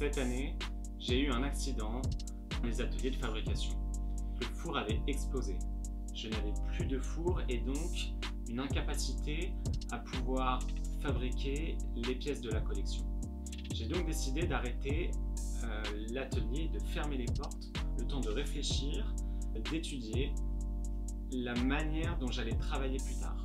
Cette année, j'ai eu un accident dans les ateliers de fabrication. Le four avait explosé. Je n'avais plus de four et donc une incapacité à pouvoir fabriquer les pièces de la collection. J'ai donc décidé d'arrêter euh, l'atelier, de fermer les portes, le temps de réfléchir, d'étudier la manière dont j'allais travailler plus tard.